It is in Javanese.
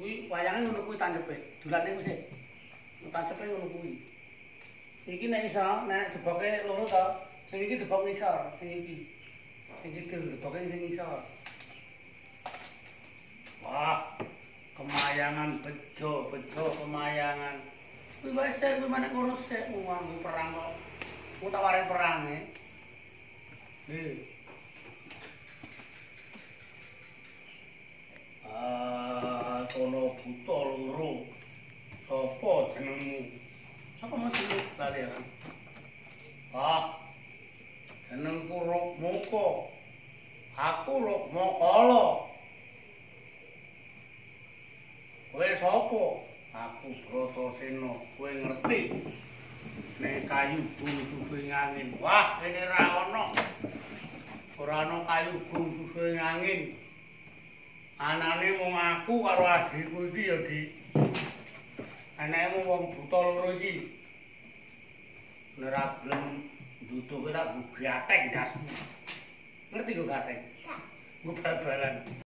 Kuwi wayange ngono kuwi tancepe. Dulane kuwi sih. Tancepe ngono kuwi. Iki nek iso nek deboke loro to, sing iki debok ngisor, sing iki. Sing iki deboke sing ngisor. Wah, kemayangan bejo, bejo kemayangan. Kuwi wae sik kuwi manek ngono nganggo perang kok. Ku tak perang e. Kono buta loro. Sopo jenengmu? Sapa jeneng lali aku? Ah. Jenengku Rukmoko. Aku Rukmokala. Kowe sapa? Aku Bratasena. Kowe ngerti? Nek kayu gung susuhe angin. Wah, kene ra ono. Ora ana kayu gung susuhe angin. Anane mung aku karo adikku iki ya, Di. Anake wong buta loro iki. Nek ra gelem nduduh tak gatheng dasmu. Ngerti kok gatheng? Tak. Gue bal-balan.